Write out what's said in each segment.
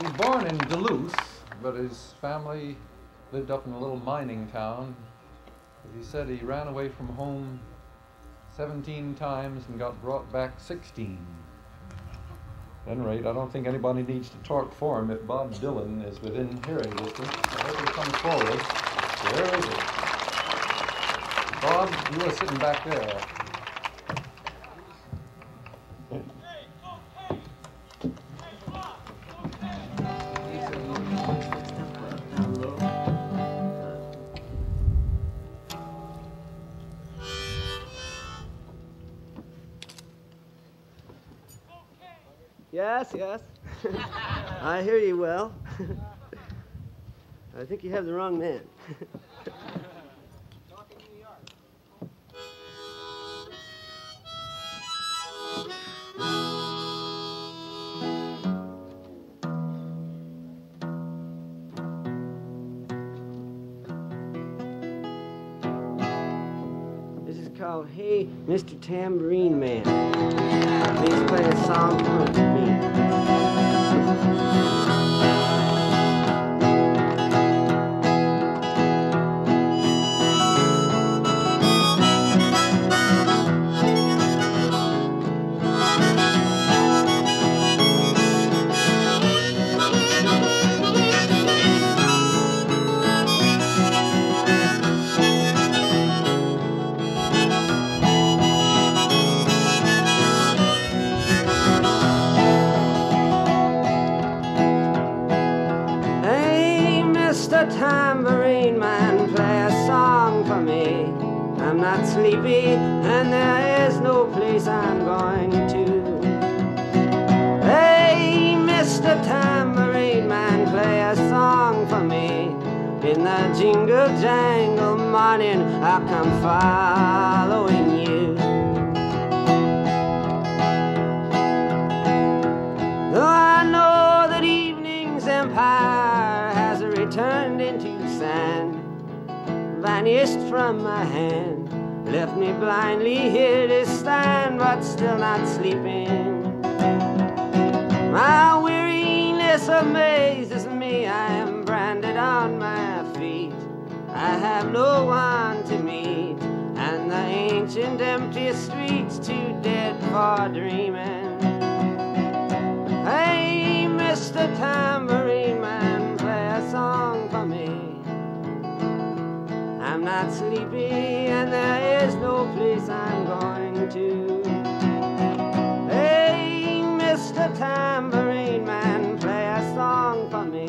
He was born in Duluth, but his family lived up in a little mining town. He said he ran away from home 17 times and got brought back 16. At any rate, I don't think anybody needs to talk for him if Bob Dylan is within hearing distance. I hope he comes forward. Where is he? Bob, you are sitting back there. Yes, yes. I hear you well. I think you have the wrong man. This is called Hey, Mr. Tambourine Man. Please play a song for me. Mr. Tambourine Man, play a song for me. I'm not sleepy, and there is no place I'm going to. Hey, Mr. Tambourine Man, play a song for me. In the jingle jangle morning, I'll come following vanished from my hand, left me blindly here to stand, but still not sleeping. My weariness amazes me, I am branded on my feet. I have no one to meet, and the ancient empty streets too dead for dreaming. Sleepy, and there is no place I'm going to. Hey, Mr. Tambourine Man, play a song for me.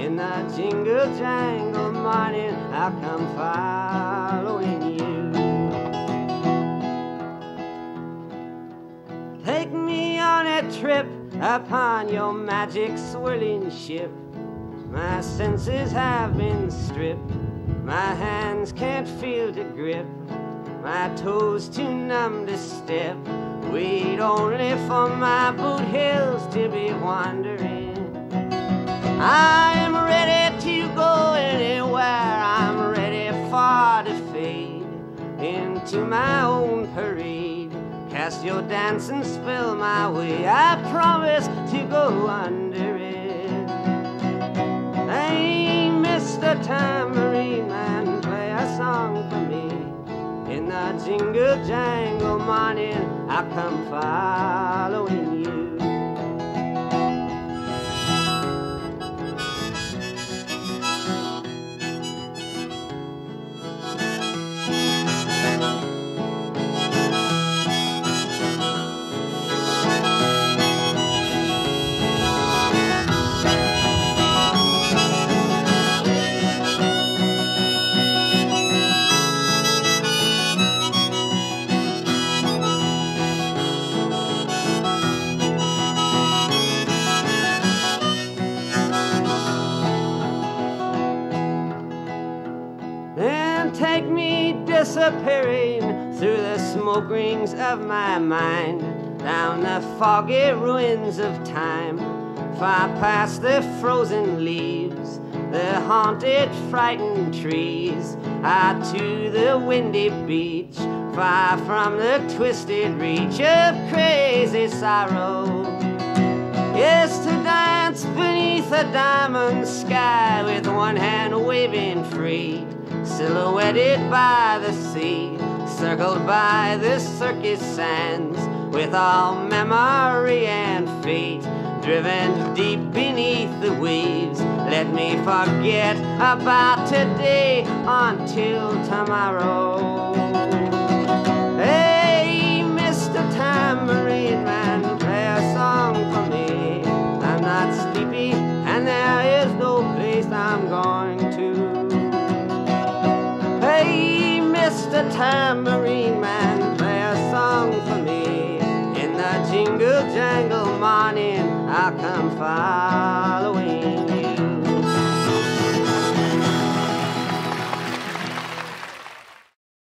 In the jingle jangle morning, I'll come following you. Take me on a trip upon your magic swirling ship. My senses have been stripped. My hands can't feel the grip. My toes too numb to step. Wait only for my boot heels to be wandering. I am ready to go anywhere. I'm ready for to fade into my own parade. Cast your dancing spell my way. I promise to go under it. Mr. Tambourine Man, jingle jangle morning, I come following take me disappearing through the smoke rings of my mind, down the foggy ruins of time, far past the frozen leaves, the haunted, frightened trees, out to the windy beach, far from the twisted reach of crazy sorrow. Yes, to dance beneath a diamond sky with one hand waving free, silhouetted by the sea, circled by the circus sands, with all memory and fate driven deep beneath the waves. Let me forget about today until tomorrow. Tambourine Man, play a song for me. In the jingle jangle morning, I'll come far.